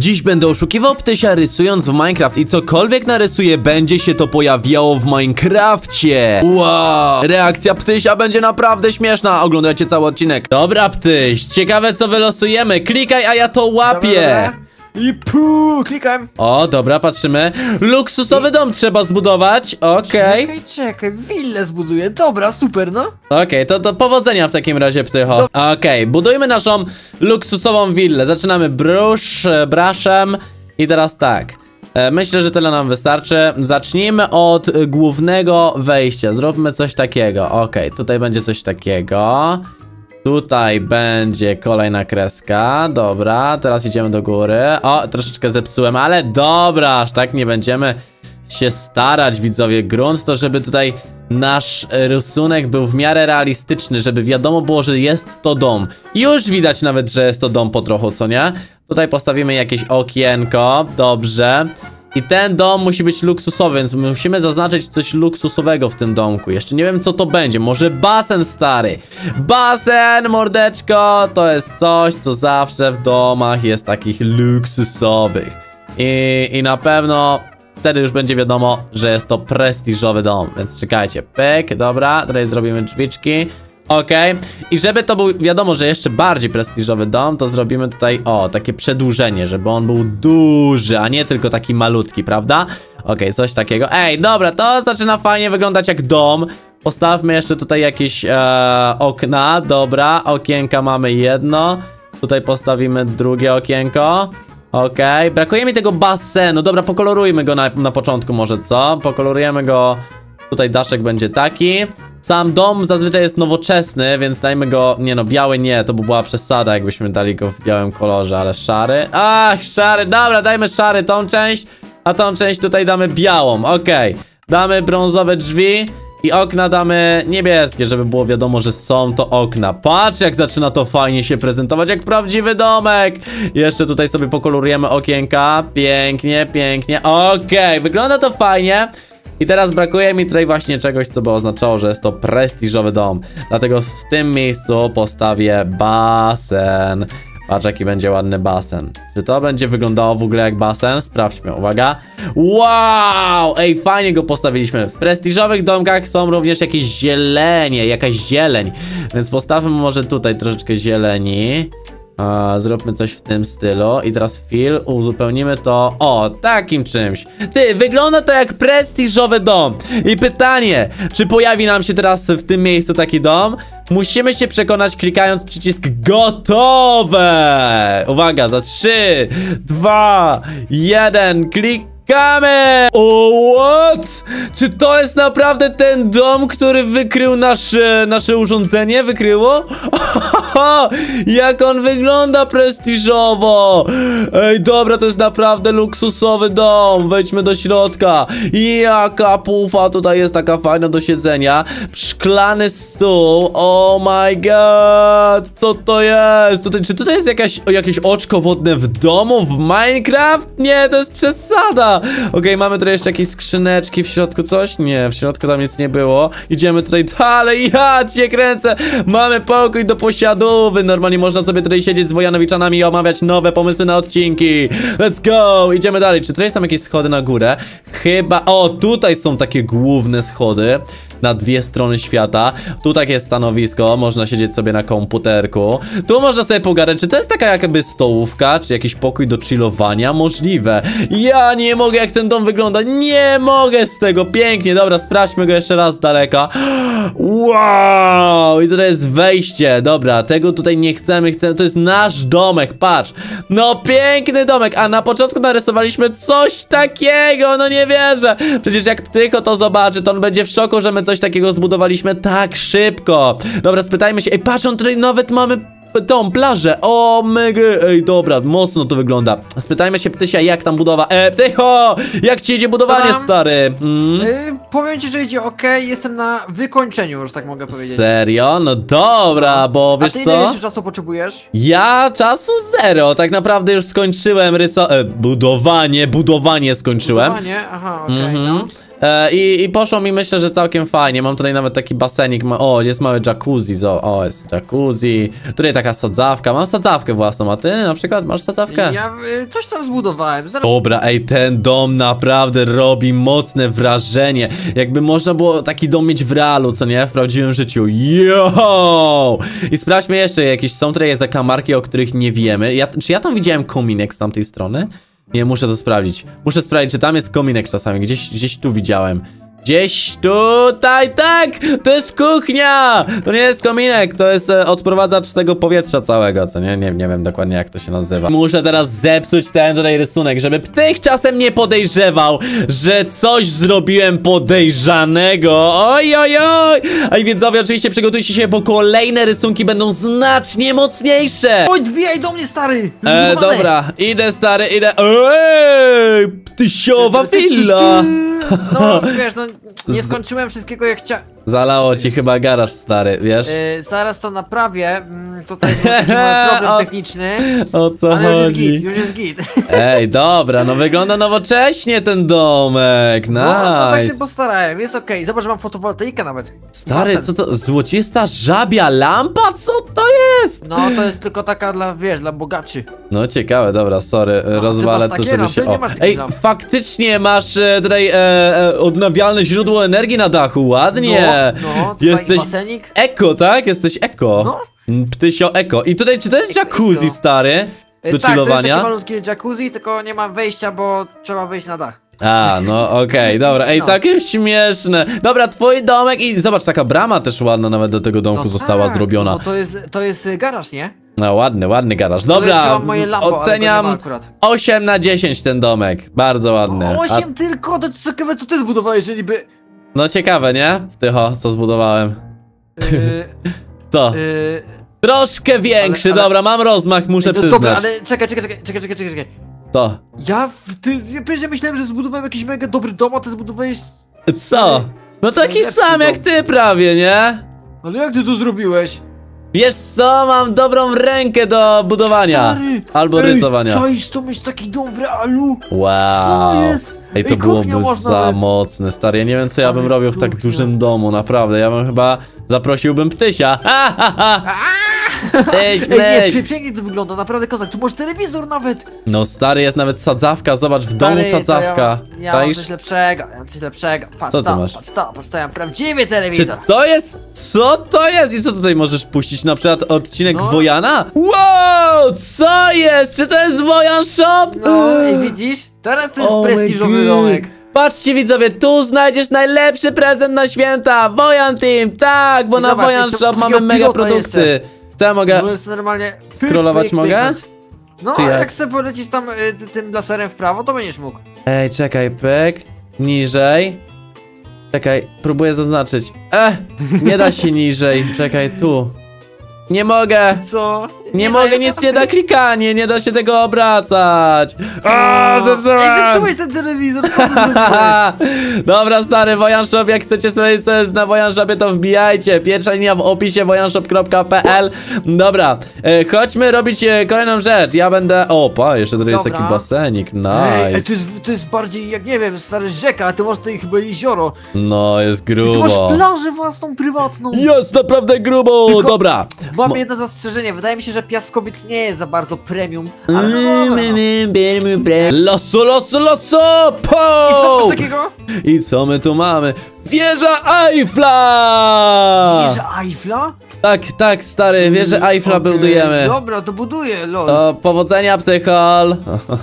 Dziś będę oszukiwał ptysia rysując w Minecraft i cokolwiek narysuję będzie się to pojawiało w Minecrafcie. Wow! Reakcja ptysia będzie naprawdę śmieszna. Oglądajcie cały odcinek. Dobra ptyś, ciekawe co wylosujemy. Klikaj, a ja to łapię. Dobra, dobra. I pu, klikam. O, dobra, patrzymy. Luksusowy dom trzeba zbudować. Okej. Czekaj, czekaj, willę zbuduję. Dobra, super, no. Okej, to, to powodzenia w takim razie, ptycho. Okej, budujmy naszą luksusową willę. Zaczynamy brusz, e, braszem i teraz tak. E, Myślę, że tyle nam wystarczy. Zacznijmy od e, głównego wejścia. Zróbmy coś takiego. Okej, tutaj będzie coś takiego. Tutaj będzie kolejna kreska. Dobra, teraz idziemy do góry. O, troszeczkę zepsułem, ale dobra, aż tak nie będziemy się starać, widzowie. Grunt to, żeby tutaj nasz rysunek był w miarę realistyczny, żeby wiadomo było, że jest to dom. Już widać nawet, że jest to dom po trochu, co nie? Tutaj postawimy jakieś okienko, dobrze. I ten dom musi być luksusowy, więc musimy zaznaczyć coś luksusowego w tym domku. Jeszcze nie wiem, co to będzie. Może basen stary. Basen, mordeczko, to jest coś, co zawsze w domach jest takich luksusowych. I, i na pewno wtedy już będzie wiadomo, że jest to prestiżowy dom. Więc czekajcie. Pyk, dobra, tutaj zrobimy drzwiczki. Okej, i żeby to był, wiadomo, że jeszcze bardziej prestiżowy dom, to zrobimy tutaj, o, takie przedłużenie, żeby on był duży, a nie tylko taki malutki, prawda? Okej, coś takiego. Ej, dobra, to zaczyna fajnie wyglądać jak dom. Postawmy jeszcze tutaj jakieś e, okna, dobra, okienka mamy jedno. Tutaj postawimy drugie okienko. Okej, brakuje mi tego basenu, dobra, pokolorujmy go na, na początku może, co? Pokolorujemy go, tutaj daszek będzie taki. Sam dom zazwyczaj jest nowoczesny, więc dajmy go, nie no, biały nie, to by była przesada, jakbyśmy dali go w białym kolorze, ale szary. Ach, szary, dobra, dajmy szary tą część, a tą część tutaj damy białą, okej. Damy brązowe drzwi i okna damy niebieskie, żeby było wiadomo, że są to okna. Patrz, jak zaczyna to fajnie się prezentować, jak prawdziwy domek. Jeszcze tutaj sobie pokolorujemy okienka, pięknie, pięknie, okej, wygląda to fajnie. I teraz brakuje mi tutaj właśnie czegoś, co by oznaczało, że jest to prestiżowy dom. Dlatego w tym miejscu postawię basen. Patrz, jaki będzie ładny basen. Czy to będzie wyglądało w ogóle jak basen? Sprawdźmy, uwaga. Wow! Ej, fajnie go postawiliśmy. W prestiżowych domkach są również jakieś zielenie, jakaś zieleń. Więc postawmy może tutaj troszeczkę zieleni. A, zróbmy coś w tym stylu i teraz Phil uzupełnimy to o takim czymś. Ty, wygląda to jak prestiżowy dom. I pytanie, czy pojawi nam się teraz w tym miejscu taki dom? Musimy się przekonać klikając przycisk gotowe. Uwaga, za 3, 2, 1, klik. Kamy! O, what? Czy to jest naprawdę ten dom, który wykrył nasze, nasze urządzenie? Wykryło? Jak on wygląda prestiżowo! Ej, dobra, to jest naprawdę luksusowy dom. Wejdźmy do środka. Jaka pufa tutaj jest taka fajna do siedzenia. Szklany stół. Oh my god! Co to jest? Tutaj, czy tutaj jest jakaś, jakieś oczko wodne w domu? W Minecraft? Nie, to jest przesada! Okej, mamy tutaj jeszcze jakieś skrzyneczki w środku, coś? Nie, w środku tam nic nie było. Idziemy tutaj dalej, ja cię kręcę! Mamy pokój do posiadówy. Normalnie można sobie tutaj siedzieć z Wojanowiczanami i omawiać nowe pomysły na odcinki. Let's go! Idziemy dalej. Czy tutaj są jakieś schody na górę? Chyba... O, tutaj są takie główne schody na dwie strony świata. Tu takie stanowisko, można siedzieć sobie na komputerku. Tu można sobie pogadać, czy to jest taka jakby stołówka, czy jakiś pokój do chillowania? Możliwe. Ja nie mogę, jak ten dom wygląda. Nie mogę z tego. Pięknie, dobra, sprawdźmy go jeszcze raz z daleka. Wow! I tutaj jest wejście. Dobra, tego tutaj nie chcemy, chcemy. To jest nasz domek, patrz. No, piękny domek, a na początku narysowaliśmy coś takiego, no nie wierzę. Przecież jak Ptycho to zobaczy, to on będzie w szoku, że my coś takiego zbudowaliśmy tak szybko. Dobra, spytajmy się. Ej, patrz, on tutaj nawet mamy tą plażę. O, mega. Ej, dobra, mocno to wygląda. Spytajmy się Ptysia, jak tam budowa. E, Ptycho! Jak ci idzie budowanie, Co tam? stary? Mm? Y, powiem ci, że idzie ok, jestem na wykończeniu, już tak mogę powiedzieć. Serio? No dobra, bo A wiesz ty ile co? jeszcze czasu potrzebujesz? Ja czasu zero. Tak naprawdę już skończyłem ryso... E, budowanie, budowanie skończyłem. A nie? Aha, okej, Mhm. E, i, I poszło mi myślę, że całkiem fajnie. Mam tutaj nawet taki basenik. Ma, o, jest małe jacuzzi. zo- O, jest jacuzzi. Tutaj taka sadzawka. Mam sadzawkę własną, a ty na przykład masz sadzawkę? Ja y, coś tam zbudowałem. Zaraz Dobra, ej, ten dom naprawdę robi mocne wrażenie. Jakby można było taki dom mieć w realu, co nie? W prawdziwym życiu. Yo! I sprawdźmy jeszcze, jakieś są tutaj zakamarki, o których nie wiemy. Ja, czy ja tam widziałem kominek z tamtej strony? Nie, muszę to sprawdzić. Muszę sprawdzić, czy tam jest kominek czasami. Gdzieś, gdzieś tu widziałem. Gdzieś tutaj, tak! To jest kuchnia! To nie jest kominek, to jest e, odprowadzacz tego powietrza całego, co nie? nie? Nie wiem dokładnie jak to się nazywa. Muszę teraz zepsuć ten tutaj rysunek, żeby ptych czasem nie podejrzewał, że coś zrobiłem podejrzanego. Oj, oj, oj! A i widzowie, oczywiście przygotujcie się, bo kolejne rysunki będą znacznie mocniejsze! Oj, wbijaj do mnie, stary! E, Zbudowane. dobra, idę stary, idę. Ej! Ptysiowa willa! No, wiesz, no, nie skończyłem wszystkiego jak chciałem. Zalało ci chyba garaż stary, wiesz? Yy, zaraz to naprawię. Mm, tutaj był taki mały problem O- techniczny. O co Ale już jest chodzi? git, już jest git. Ej, dobra, no wygląda nowocześnie ten domek, No, no tak się nice. postarałem, jest okej. Zobacz, mam fotowoltaikę nawet. Stary, Basen. co to, złocista żabia lampa? Co to jest? No, to jest tylko taka dla, wiesz, dla bogaczy. No ciekawe, dobra, sorry, ty rozwalę masz to, takie żeby lampy? się... Nie O. masz takich Ej, lamp. faktycznie masz e, tutaj e, e, odnawialne źródło energii na dachu, ładnie. No, no Jesteś basenik. eko, tak? Jesteś eko. No. Ptysio eko. I tutaj, czy to jest jacuzzi, stary? Yy, Do tak, to jest chillowania? takie malutkie jacuzzi, tylko nie mam wejścia, bo trzeba wejść na dach. A, no okej, dobra, ej, No. całkiem śmieszne. Dobra, twój domek i zobacz, taka brama też ładna nawet do tego domku została tak, zrobiona. No to jest, to jest y, garaż, nie? No ładny, ładny garaż. Dobra, nie oceniam ma akurat. 8 na 10 ten domek. Bardzo ładny. A, Osiem tylko, to ciekawe co ty zbudowałeś, jeżeli by... no ciekawe, nie? Tycho, co zbudowałem. Yy, Co? yy, Troszkę większy, ale- dobra, mam rozmach, muszę no przyznać. Dobra, ale czekaj, czekaj, czekaj, czekaj, czekaj, czekaj. To. Ja, w- ty, ja myślałem, że zbudowałem jakiś mega dobry dom, a ty zbudowałeś... Co? No taki sam jak dom. ty prawie, nie? Ale jak ty to zrobiłeś? Wiesz co, mam dobrą rękę do budowania. Stary, Albo ej, rysowania. Czaisz to mieć taki dom w realu? Wow. Co jest? Ej, to Ej, kuchnia byłoby można za nawet. mocne, stary. Ja nie wiem, co ja Ale bym robił w tak kuchnia. dużym domu, naprawdę. Ja bym chyba zaprosiłbym ptysia. Ha, ha, ha. Tyś, Ej, nie, myś. pięknie to wygląda, naprawdę kozak, tu masz telewizor nawet! No stary, jest nawet sadzawka, zobacz, w domu Stary, to sadzawka. Ja, ja mam Czaisz? coś lepszego, ja mam coś lepszego. Patrz Co ty to, masz? patrz to, patrz to, ja mam prawdziwy Czy telewizor. to jest... Co to jest? I co tutaj możesz puścić? Na przykład odcinek No. Wojana? Wow! Co jest? Czy to jest Wojan Shop? No i widzisz? Teraz to jest Oh my prestiżowy God. domek. Patrzcie widzowie, tu znajdziesz najlepszy prezent na święta! Wojan Team, tak, bo I na zobacz, Wojan Shop mamy mega produkty. Co ja mogę... Możesz normalnie... Scrollować mogę? No, Czy jak? jak sobie polecisz tam y, ty- tym laserem w prawo, to będziesz mógł. Ej, czekaj, pyk, niżej. Czekaj, próbuję zaznaczyć. Eh, nie da się niżej, czekaj, tu. Nie mogę, Co? Nie, mogę, nic nie da klikanie, nie da się tego obracać. A, Ej, zepsułem! zepsułeś ten telewizor, co ty zrobiłeś? Dobra, stary Wojan Shop, jak chcecie sprawdzić co jest na Wojan Shopie, to wbijajcie. Pierwsza linia w opisie wojanshop.pl Dobra, e, chodźmy robić e, kolejną rzecz. Ja będę... O, pa, jeszcze tutaj jest Dobra. taki basenik, Ej, nice. ej, to, jest, to jest bardziej, jak nie wiem, stary rzeka, a ty masz tutaj chyba jezioro. No, jest I ty masz grubo. plażę własną, prywatną. Jest naprawdę grubo, Tylko- dobra. Mam jedno zastrzeżenie, wydaje mi się, że piaskowiec nie jest za bardzo premium, Mm, ale no dobra. no. Loso, loso, loso! I co Po! masz takiego? I co my tu mamy? Wieża Eiffla! Wieża Eiffla? Tak, tak, stary, wieżę Eiffla Okej, budujemy. Dobra, to buduję, lol. O, powodzenia, Ptychol!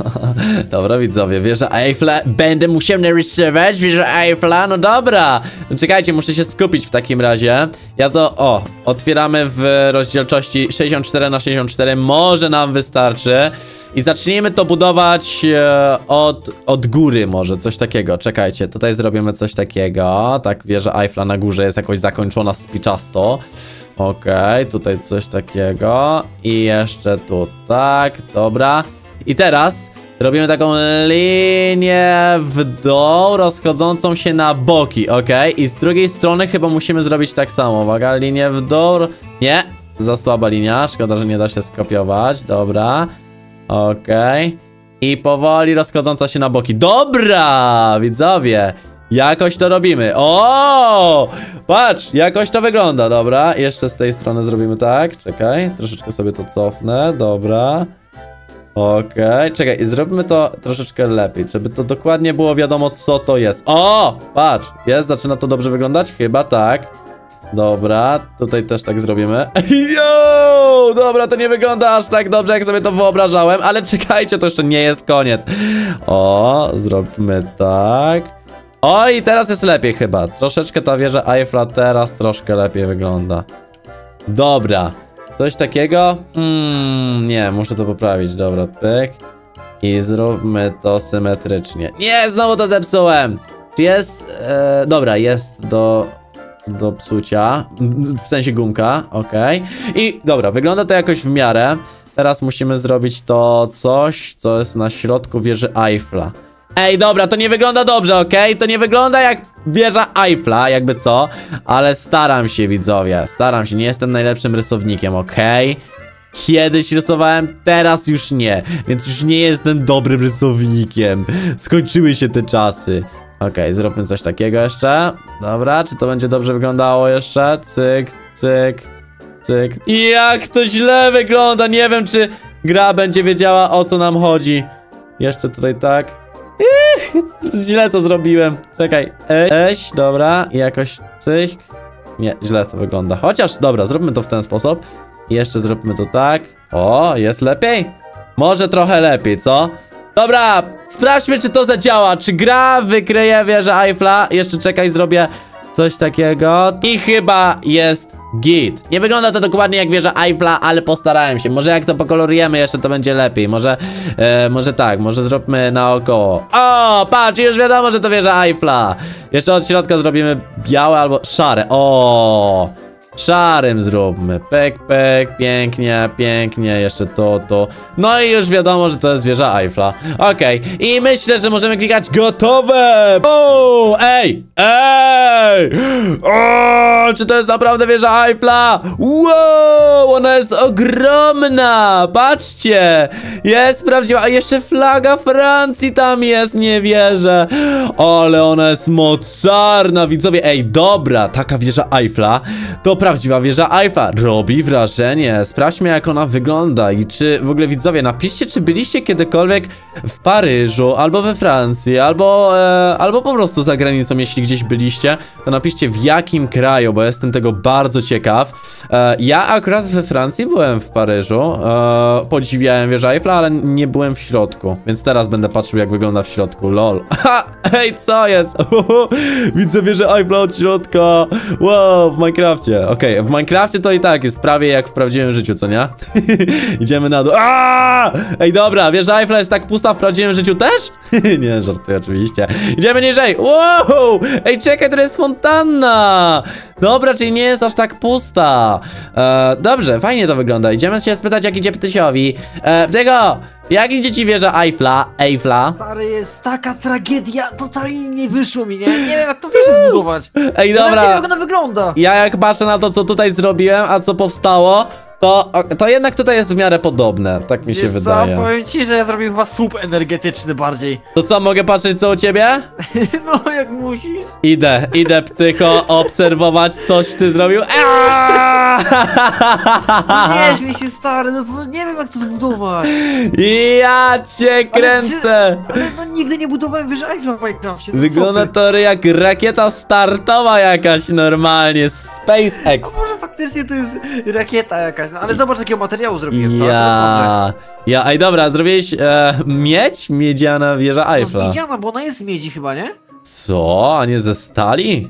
dobra, widzowie, wieża Eiffla. Będę musiał narysować wieżę Eiffla, no dobra. Czekajcie, muszę się skupić w takim razie. Ja to, o, otwieramy w rozdzielczości 64 na 64 może nam wystarczy. I zacznijmy to budować e, od, od góry może, coś takiego. Czekajcie, tutaj zrobimy coś takiego. Tak, wieża Eiffla na górze jest jakoś zakończona spiczasto. Okej, tutaj coś takiego. I jeszcze tu, tak, dobra. I teraz robimy taką linię w dół, rozchodzącą się na boki, okej? I z drugiej strony chyba musimy zrobić tak samo. Uwaga, linię w dół. Nie, za słaba linia, szkoda, że nie da się skopiować. Dobra, okej. I powoli rozchodząca się na boki. Dobra, widzowie. Jakoś to robimy. O! Patrz, jakoś to wygląda, dobra. Jeszcze z tej strony zrobimy tak. Czekaj, troszeczkę sobie to cofnę, dobra. Okej, czekaj, i zróbmy to troszeczkę lepiej, żeby to dokładnie było wiadomo, co to jest. O! Patrz, jest, zaczyna to dobrze wyglądać? Chyba tak. Dobra, tutaj też tak zrobimy. Yo! Dobra, to nie wygląda aż tak dobrze, jak sobie to wyobrażałem, ale czekajcie, to jeszcze nie jest koniec. O, zróbmy tak. O, i teraz jest lepiej chyba. Troszeczkę ta wieża Eiffla teraz troszkę lepiej wygląda. Dobra. Coś takiego? Hmm, nie, muszę to poprawić. Dobra, pyk. I zróbmy to symetrycznie. Nie, znowu to zepsułem! Czy jest... E, dobra, jest do... Do psucia. W sensie gumka, okej. I dobra, wygląda to jakoś w miarę. Teraz musimy zrobić to coś, co jest na środku wieży Eiffla. Ej, dobra, to nie wygląda dobrze, okej? To nie wygląda jak wieża Eiffla, jakby co, ale staram się, widzowie, staram się, nie jestem najlepszym rysownikiem, okej? Kiedyś rysowałem, teraz już nie, więc już nie jestem dobrym rysownikiem. Skończyły się te czasy. Okej, zróbmy coś takiego jeszcze. Dobra, czy to będzie dobrze wyglądało jeszcze? Cyk, cyk, cyk. I jak to źle wygląda, nie wiem, czy gra będzie wiedziała, o co nam chodzi. Jeszcze tutaj tak. Źle to zrobiłem. Czekaj. Eś, dobra. I jakoś cyk. Nie, źle to wygląda. Chociaż, dobra, zróbmy to w ten sposób. Jeszcze zróbmy to tak. O, jest lepiej? Może trochę lepiej, co? Dobra, sprawdźmy, czy to zadziała. Czy gra wykryje wieżę Eiffla? Jeszcze czekaj, zrobię coś takiego. I chyba jest git. Nie wygląda to dokładnie jak wieża Eiffla, ale postarałem się. Może jak to pokolorujemy jeszcze, to będzie lepiej. Może, e, może tak, może zróbmy naokoło. O, patrz, już wiadomo, że to wieża Eiffla. Jeszcze od środka zrobimy białe albo szare. O. Szarym zróbmy. Pek, pek, pięknie, pięknie, jeszcze to, to. No i już wiadomo, że to jest wieża Eiffla. Okej, i myślę, że możemy klikać gotowe. O, ej, ej! O, czy to jest naprawdę wieża Eiffla? Wow, ona jest ogromna! Patrzcie! Jest prawdziwa, a jeszcze flaga Francji tam jest, nie wierzę. Ale ona jest mocarna, widzowie. Ej, dobra, taka wieża Eiffla to prawdziwa wieża Eiffla. Robi wrażenie. Sprawdźmy, jak ona wygląda i czy w ogóle widzowie, napiszcie, czy byliście kiedykolwiek w Paryżu, albo we Francji, albo, e, albo po prostu za granicą, jeśli gdzieś byliście, to napiszcie w jakim kraju, bo jestem tego bardzo ciekaw. E, ja akurat we Francji byłem w Paryżu, e, podziwiałem wieżę Eiffla, ale nie byłem w środku, więc teraz będę patrzył, jak wygląda w środku, lol. Ha, hej, co jest? Widzę wieżę Eiffla od środka, wow, w Minecrafcie. Okej, w Minecrafcie to i tak jest prawie jak w prawdziwym życiu, co nie? Idziemy na dół. Aaaa! Ej, dobra, wieża Eiffla jest tak pusta w prawdziwym życiu też? nie, żartuję oczywiście. Idziemy niżej. Wow! Ej, czekaj, to jest fontanna! Dobra, czyli nie jest aż tak pusta. E, dobrze, fajnie to wygląda. Idziemy się spytać, jak idzie Ptysiowi. E, tego! Jak idzie ci wieża Eiffla? Eiffla? Stary, jest taka tragedia, totalnie nie wyszło mi, nie? Nie wiem jak to wieżę zbudować. Ej, Ja Nawet nie wiem dobra. jak ona wygląda. Ja jak patrzę na to, co tutaj zrobiłem, a co powstało, to, to jednak tutaj jest w miarę podobne. Tak mi się Wiesz wydaje. co, powiem ci, że ja zrobiłem chyba słup energetyczny bardziej. To co, mogę patrzeć co u ciebie? no, jak musisz. Idę, idę ptycho obserwować, coś ty zrobił. Aaaa! Nie mi się stary, no nie wiem jak to zbudować. Ja cię kręcę! Ale no nigdy nie budowałem wieży Eiffla w Minecrafcie. no Wygląda to jak rakieta startowa jakaś normalnie. SpaceX. A może faktycznie to jest rakieta jakaś, no ale zobacz jakiego materiału zrobiłem? Ja. Ja, ej dobra, zrobiłeś e, miedź? Miedziana wieża No, Eiffla. widziana, bo ona jest z miedzi chyba, nie? Co? A nie ze stali?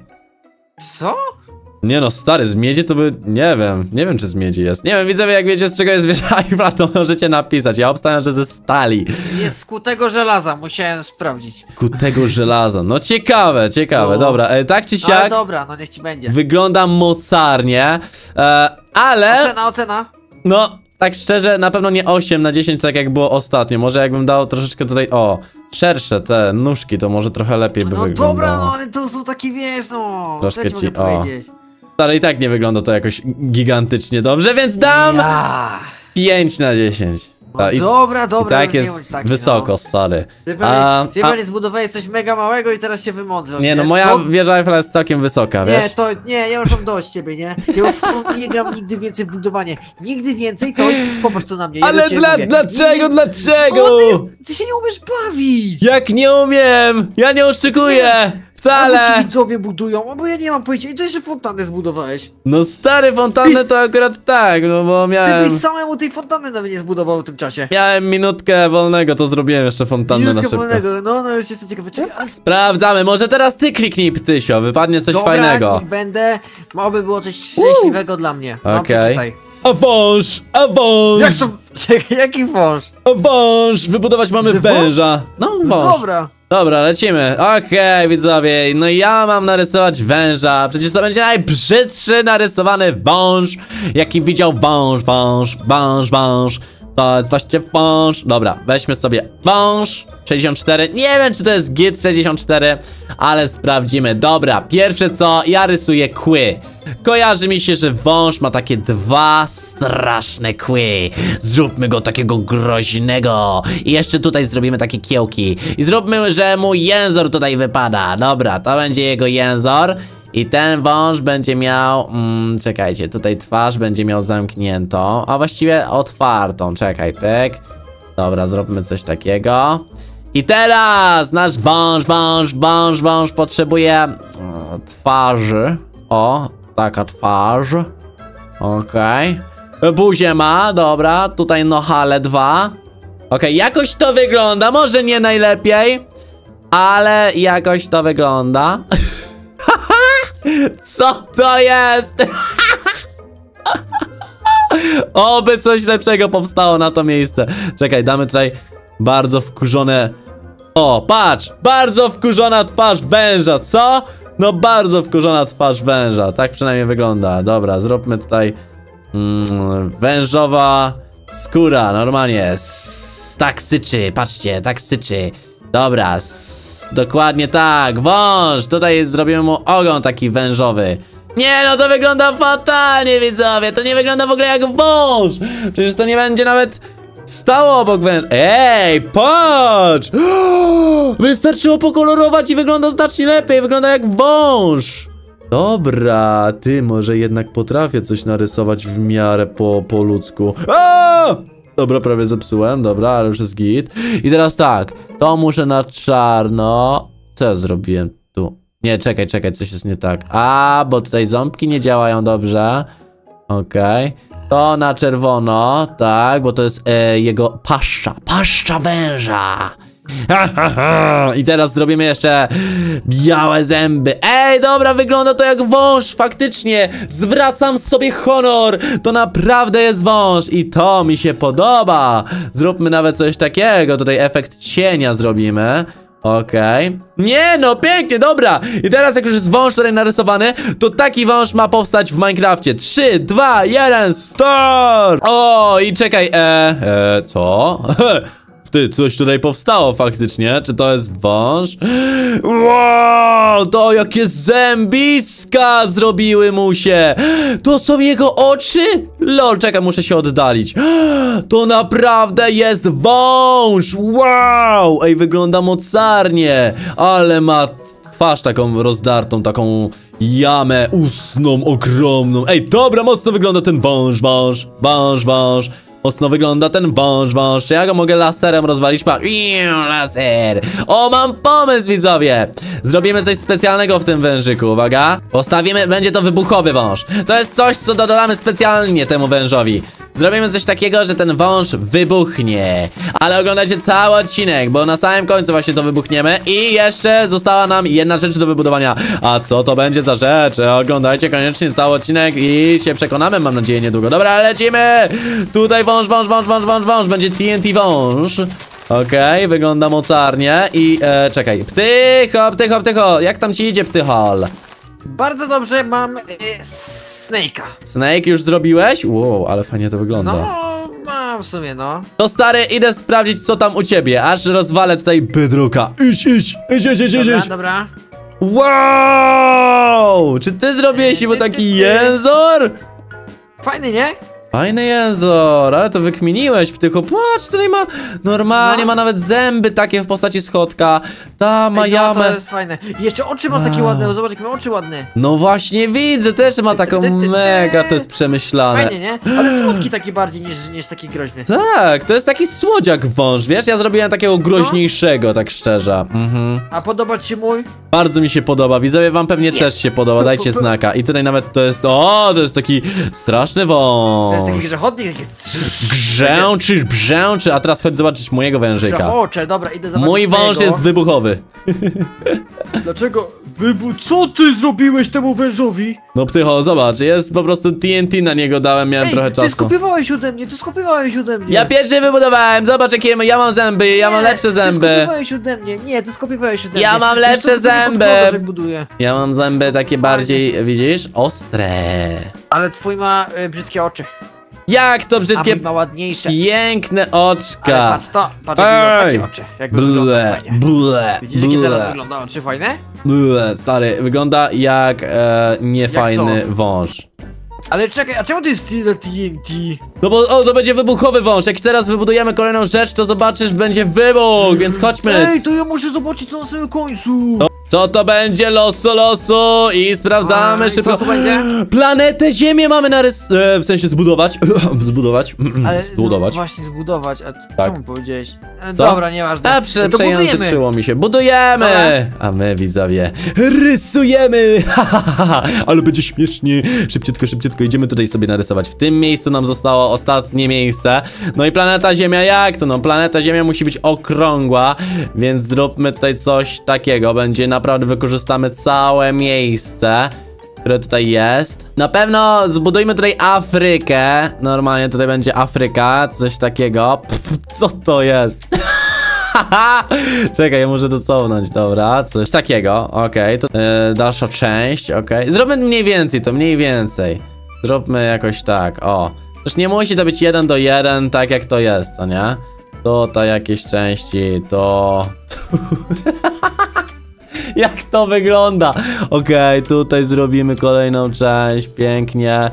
Co? Nie no, stary, z miedzi to by... Nie wiem, nie wiem czy z miedzi jest. Nie wiem, widzowie, jak wiecie z czego jest wieża Eiffla, to możecie napisać. Ja obstawiam, że ze stali. Jest z kutego żelaza, musiałem sprawdzić. Kutego żelaza. No ciekawe, ciekawe, No. dobra. E, tak czy No, ale siak, dobra, no niech ci będzie. wygląda mocarnie, e, ale... Ocena, ocena. No, tak szczerze, na pewno nie 8 na 10, tak jak było ostatnio. Może jakbym dał troszeczkę tutaj, o, szersze te nóżki, to może trochę lepiej by No wyglądało. dobra, no ale to są takie, wiesz, no. Troszkę ci o. powiedzieć? Ale i tak nie wygląda to jakoś gigantycznie dobrze, więc dam Ja. 5 na 10. Ta, i- dobra, I dobra, tak już nie jest taki, wysoko, stary. No. Ty A- pewnie, ty a- zbudowałeś coś mega małego i teraz się wymądrzasz. Nie no, moja Co? wieża Eiffla jest całkiem wysoka, Nie, wiesz? to nie, ja już mam dość ciebie, nie? Ja już nie gram nigdy więcej w budowanie. Nigdy więcej, to popatrz to na mnie. ja Ale dla, mówię. dlaczego, Nigdy... dlaczego? O, ty, ty się nie umiesz bawić! Jak nie umiem! Ja nie oszukuję! Albo ci Wcale! widzowie budują, albo ja nie mam pojęcia. I to jeszcze fontannę zbudowałeś. No stary fontannę to akurat tak, no bo Ty miałem... byś samemu tej fontanny nawet nie zbudował w tym czasie. Miałem minutkę wolnego, to zrobiłem jeszcze fontannę na Minutkę szybko. wolnego, no, no już jestem ciekawy. Ale Sprawdzamy, może teraz ty kliknij ptysio, wypadnie coś Dobra, fajnego. niech będę. Oby było coś szczęśliwego dla mnie. No, Okej. przeczytaj. A wąż, a wąż, Jak to... Jaki wąż? a wąż, wybudować mamy Że węża. No No wąż. dobra. Dobra, lecimy. Okej, widzowie, no ja mam narysować węża. Przecież to będzie najbrzydszy narysowany wąż, jaki widział wąż, wąż, wąż, wąż. To jest właśnie wąż. Dobra, weźmy sobie wąż 64. Nie wiem, czy to jest git 64, ale sprawdzimy. Dobra, pierwsze co, ja rysuję kły. Kojarzy mi się, że wąż ma takie dwa straszne kły. Zróbmy go takiego groźnego. I jeszcze tutaj zrobimy takie kiełki. I zróbmy, że mu jęzor tutaj wypada. Dobra, to będzie jego jęzor. I ten wąż będzie miał. Mm, czekajcie, tutaj twarz będzie miał zamkniętą, a właściwie otwartą. Czekaj, pyk. Dobra, zróbmy coś takiego. I teraz nasz wąż, wąż, wąż, wąż potrzebuje e, twarzy. O, taka twarz. Okej. Buzię ma, dobra. Tutaj nohale dwa. Okej, jakoś to wygląda. Może nie najlepiej, ale jakoś to wygląda. Co to jest? Oby coś lepszego powstało na to miejsce. Czekaj, damy tutaj bardzo wkurzone. O, patrz! Bardzo wkurzona twarz węża, co? No bardzo wkurzona twarz węża, tak przynajmniej wygląda. Dobra, zróbmy tutaj mm, wężowa skóra, normalnie. S tak syczy, patrzcie, tak syczy. Dobra, dokładnie tak, wąż. Tutaj zrobimy mu ogon taki wężowy. Nie no, to wygląda fatalnie, widzowie. To nie wygląda w ogóle jak wąż. Przecież to nie będzie nawet stało obok węża. Ej, patrz! Wystarczyło pokolorować i wygląda znacznie lepiej. Wygląda jak wąż. Dobra, ty może jednak potrafię coś narysować w miarę po, po ludzku. A! Dobra, prawie zepsułem, dobra, ale już jest git. I teraz tak, to muszę na czarno. Co ja zrobiłem tu? Nie, czekaj, czekaj, coś jest nie tak. A, bo tutaj ząbki nie działają dobrze. Okej. To na czerwono, tak, bo to jest e, jego paszcza, paszcza węża. I teraz zrobimy jeszcze białe zęby. Ej, dobra, wygląda to jak wąż, faktycznie. Zwracam sobie honor. To naprawdę jest wąż i to mi się podoba. Zróbmy nawet coś takiego. Tutaj efekt cienia zrobimy. Okej. Nie no, pięknie, dobra. I teraz jak już jest wąż tutaj narysowany, to taki wąż ma powstać w Minecrafcie. 3, 2, 1, start! O, i czekaj, e, e, co? Ty, coś tutaj powstało faktycznie. Czy to jest wąż? Wow, to jakie zębiska zrobiły mu się. To są jego oczy? Lol, czekaj, muszę się oddalić. To naprawdę jest wąż. Wow, ej, wygląda mocarnie. Ale ma twarz taką rozdartą, taką jamę ustną, ogromną. Ej, dobra, mocno wygląda ten wąż, wąż, wąż, wąż. Mocno wygląda ten wąż, wąż. Czy ja go mogę laserem rozwalić? Patrz, laser. O, mam pomysł, widzowie. Zrobimy coś specjalnego w tym wężyku, uwaga. Postawimy, będzie to wybuchowy wąż. To jest coś, co dodamy specjalnie temu wężowi. Zrobimy coś takiego, że ten wąż wybuchnie. Ale oglądajcie cały odcinek, bo na samym końcu właśnie to wybuchniemy. I jeszcze została nam jedna rzecz do wybudowania. A co to będzie za rzecz? Oglądajcie koniecznie cały odcinek i się przekonamy, mam nadzieję, niedługo. Dobra, lecimy! Tutaj wąż, wąż, wąż, wąż, wąż, wąż. Będzie TNT wąż. Okej, wygląda mocarnie i e, czekaj, ptycho, ptycho, ptycho, jak tam ci idzie ptychol? Bardzo dobrze, mam y, Snake'a. Snake już zrobiłeś? Wow, ale fajnie to wygląda. No, mam w sumie, no. To stary, idę sprawdzić co tam u ciebie, aż rozwalę tutaj bydruka. Idź, idź, idź, idź, idź, Dobra, idź. dobra. Wow! Czy ty zrobiłeś mu taki jęzor? Fajny, nie? Fajny jęzor, ale to wykminiłeś, ptycho. Patrz, tutaj ma, normalnie No. ma nawet zęby takie w postaci schodka. Ta ma Ej, no, to jamę. jest fajne. I jeszcze oczy ma takie Wow. ładne, zobacz jakie ma oczy ładne. No właśnie widzę, też ma taką mega, to jest przemyślane. Fajnie, nie? Ale słodki taki bardziej niż, niż taki groźny. Tak, to jest taki słodziak wąż, wiesz? Ja zrobiłem takiego groźniejszego, tak szczerze. Mhm. A podoba ci się mój? Bardzo mi się podoba, widzowie wam pewnie też się podoba, dajcie znaka. I tutaj nawet to jest, o, to jest taki straszny To jest taki wąż. grzechodnik, jak jest... Grzęczy, brzęczy, a teraz chodź zobaczyć mojego wężyka. Grzechocze, dobra, idę zobaczyć Mój wąż jest wybuchowy. Dlaczego? Wybu... Co ty zrobiłeś temu wężowi? No ptycho, zobacz, jest po prostu TNT na niego dałem, miałem Ej, trochę ty czasu. skopiowałeś ode mnie, ty skopiowałeś ode mnie. Ja pierwszy wybudowałem, zobacz jakie ja mam zęby, ja mam Nie, lepsze Ty zęby. skopiowałeś ode mnie, nie, ty skopiowałeś ode Ja mnie. mam Wiesz co, lepsze tylko zęby. podglądasz, jak buduję. Ja mam zęby takie bardziej, widzisz, ostre. Ale twój ma y, brzydkie oczy, Jak to a brzydkie, mój ma ładniejsze. piękne Ale oczka. patrz to, patrz jak Ej. takie oczy. Jakby Ble, fajnie. ble, Widzisz jakie teraz wygląda oczy fajne? ble. Stary, wygląda jak e, niefajny co? wąż. Ale czekaj, a czemu to jest tyle TNT? No bo o, to będzie wybuchowy wąż. Jak teraz wybudujemy kolejną rzecz, to zobaczysz, będzie wybuch, więc chodźmy. Ej, to ja muszę zobaczyć to na samym końcu. Co to będzie losu losu i sprawdzamy A, i szybko. co to będzie? Planetę Ziemię mamy narys... E, w sensie zbudować. zbudować. Ale zbudować. No, właśnie zbudować, a Tak. czemu powiedziałeś? E, Co? Dobra, nieważne. A prze, No przejęzyczyło mi się. Budujemy! Dobra. A my widzowie rysujemy! Ale będzie śmiesznie. Szybciutko, szybciutko idziemy tutaj sobie narysować. W tym miejscu nam zostało ostatnie miejsce. No i planeta Ziemia jak to? No planeta Ziemia musi być okrągła, więc zróbmy tutaj coś takiego. Będzie naprawdę wykorzystamy całe miejsce które tutaj jest. Na pewno zbudujmy tutaj Afrykę. Normalnie tutaj będzie Afryka, coś takiego. Pff, co to jest? Czekaj, ja muszę to cofnąć, dobra, coś takiego, okej, to e, dalsza część, okej, zróbmy mniej więcej, to mniej więcej, zróbmy jakoś tak, o, też nie musi to być jeden do jeden, tak jak to jest, co nie? Tutaj jakieś części, to... Jak to wygląda? Okej, tutaj zrobimy kolejną część, pięknie.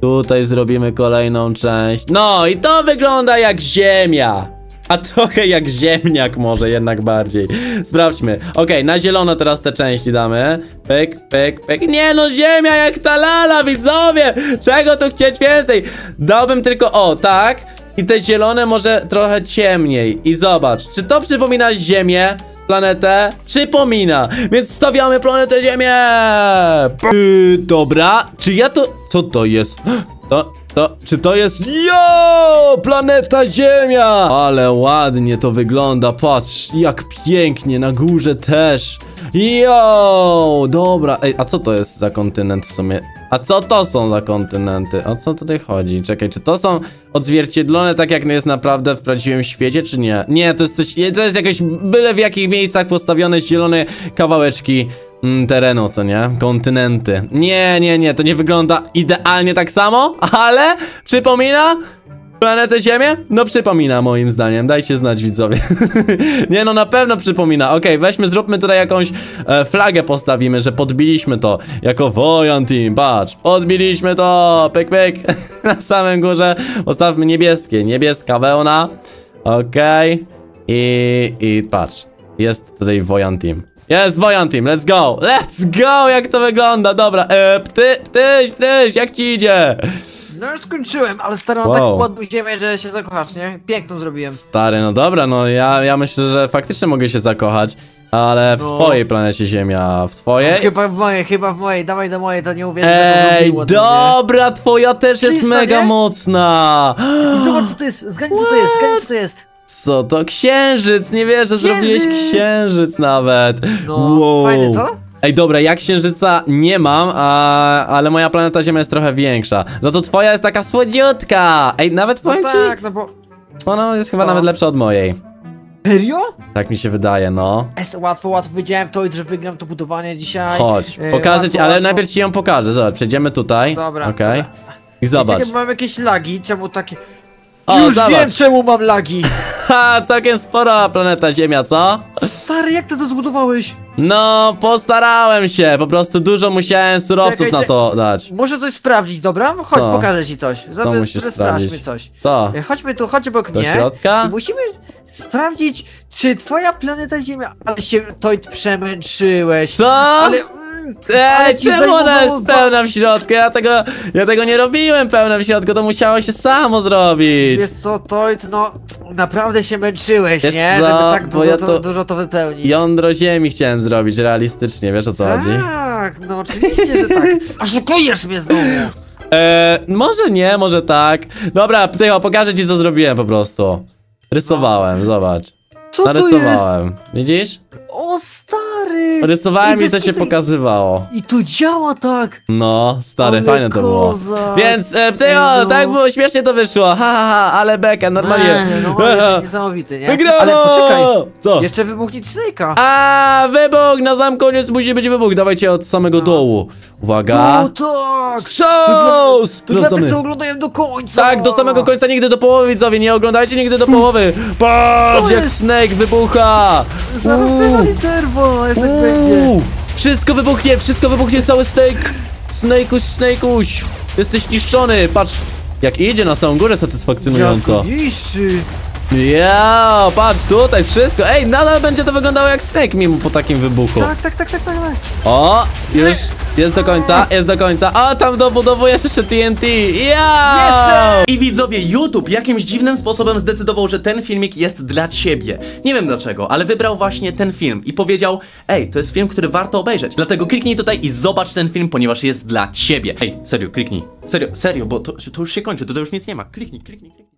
Tutaj zrobimy kolejną część. No i to wygląda jak ziemia. A trochę jak ziemniak może jednak bardziej. Sprawdźmy. Okej, na zielono teraz te części damy. Pyk, pyk, pyk. Nie no, ziemia jak ta lala, widzowie! Czego tu chcieć więcej? Dałbym tylko, o, tak. I te zielone może trochę ciemniej. I zobacz, czy to przypomina ziemię? planetę przypomina, więc stawiamy planetę Ziemię! Yy, dobra, czy ja to... Co to jest? To, to, czy to jest... Jo! Planeta Ziemia! Ale ładnie to wygląda, patrz, jak pięknie, na górze też. Jo! Dobra, ej, a co to jest za kontynent w sumie? A co to są za kontynenty? O co tutaj chodzi? Czekaj, czy to są odzwierciedlone tak jak jest naprawdę w prawdziwym świecie, czy nie? Nie, to jest coś, to jest jakieś byle w jakich miejscach postawione zielone kawałeczki mm, terenu, co nie? Kontynenty. Nie, nie, nie, to nie wygląda idealnie tak samo, ale przypomina Planetę Ziemię? No przypomina moim zdaniem, dajcie znać widzowie. Nie no, na pewno przypomina. Okej, weźmy, zróbmy tutaj jakąś e, flagę postawimy, że podbiliśmy to Jako Wojan Team, patrz Podbiliśmy to, pyk pyk. Na samym górze postawmy niebieskie Niebieska wełna. Okej. I, I patrz Jest tutaj Wojan Team. Jest Wojan Team, let's go. Let's go, jak to wygląda, dobra e, Pty, ptyś, ptyś, jak ci idzie? No już skończyłem, ale stary, mam Wow. tak ładną ziemię, że się zakochasz, nie? Piękną zrobiłem. Stary, no dobra, no ja, ja myślę, że faktycznie mogę się zakochać, ale w No. swojej planecie Ziemia, w twojej? Chyba w mojej, chyba w mojej, dawaj do mojej, to nie że to Ej, ładnie. dobra, twoja też jest mega nie? mocna! I Zobacz co to jest, zgadnij co to jest, zgadnij co to jest. Co to? Księżyc, nie wierzę, zrobiłeś Księżyc! księżyc nawet! No, fajnie, co? Ej, dobra, ja księżyca nie mam, a, ale moja planeta Ziemia jest trochę większa. Za to twoja jest taka słodziutka! Ej, nawet No powiem ci, tak, no bo... ona jest chyba No. nawet lepsza od mojej. Serio? Tak mi się wydaje, no. Jest łatwo, łatwo, wiedziałem to, że wygram to budowanie dzisiaj. Chodź, pokażę łatwo, ci, ale łatwo. najpierw ci ją pokażę. Zobacz, przejdziemy tutaj. Dobra, Okej. dobra. I zobacz. Czekaj, mam jakieś lagi, czemu takie... O, Już zobacz. wiem czemu mam lagi! Haha, całkiem spora planeta Ziemia, co? Stary, jak ty to zbudowałeś? No, postarałem się, po prostu dużo musiałem surowców Czekaj, na to dać. Muszę coś sprawdzić, dobra? Chodź, Co? pokażę ci coś. To sprawdźmy sprawdzić. coś. To, E, Chodźmy tu, chodź obok do mnie. środka? I musimy sprawdzić, czy twoja planeta Ziemia... Ale się, Toit, przemęczyłeś. Co? Ale... Ci czemu ona jest pełna w środku? Ja tego, ja tego nie robiłem pełna w środku, to musiało się samo zrobić. Wiesz co, Toit, no... Naprawdę się męczyłeś, Wiesz nie? co, Żeby tak bo dużo, ja to... to- dużo to wypełnić. Jądro ziemi chciałem zrobić realistycznie, wiesz o co chodzi? Tak, no oczywiście, że tak. Oszukujesz mnie znowu. Eee, może nie, może tak. Dobra, Ptycho, pokażę ci co zrobiłem po prostu. Rysowałem, zobacz. Co to jest? Narysowałem. Widzisz? O stary! Rysowałem i bez to się pokazywało. I to działa tak! No, stary, Ale fajne to było. kozak. Więc, e, No. tak było, śmiesznie to wyszło. Ha, ha, ha, ale beka, normalnie. Eee, No, jesteś niesamowity, nie? Ale poczekaj, Co? jeszcze wybuchnie Snake'a. A, wybuch! Na sam koniec musi być wybuch. Dawajcie od samego dołu. Uwaga. No tak! Strzał! To dla tych, co oglądają do końca! Tak, do samego końca, nigdy do połowy, widzowie, nie oglądajcie nigdy do połowy. Patrz, jak jest- Snake wybucha. Zaraz wywali serwo, tak będzie. Wszystko wybuchnie, wszystko wybuchnie, cały steak. Snake'uś, Snake'uś. Jesteś niszczony, patrz. Jak idzie na samą górę satysfakcjonująco. Jak niszczy. Ja, patrz tutaj wszystko. Ej, nadal będzie to wyglądało jak Snake mimo po takim wybuchu. Tak, tak, tak, tak, tak. tak. O, już jest do końca, jest do końca. A tam dobudowujesz jeszcze TNT. Ja! I widzowie, YouTube jakimś dziwnym sposobem zdecydował, że ten filmik jest dla ciebie. Nie wiem dlaczego, ale wybrał właśnie ten film i powiedział: Ej, to jest film, który warto obejrzeć. Dlatego kliknij tutaj i zobacz ten film, ponieważ jest dla ciebie. Ej, serio, kliknij. Serio, serio, bo to, to już się kończy, to, to już nic nie ma. Kliknij, kliknij, kliknij.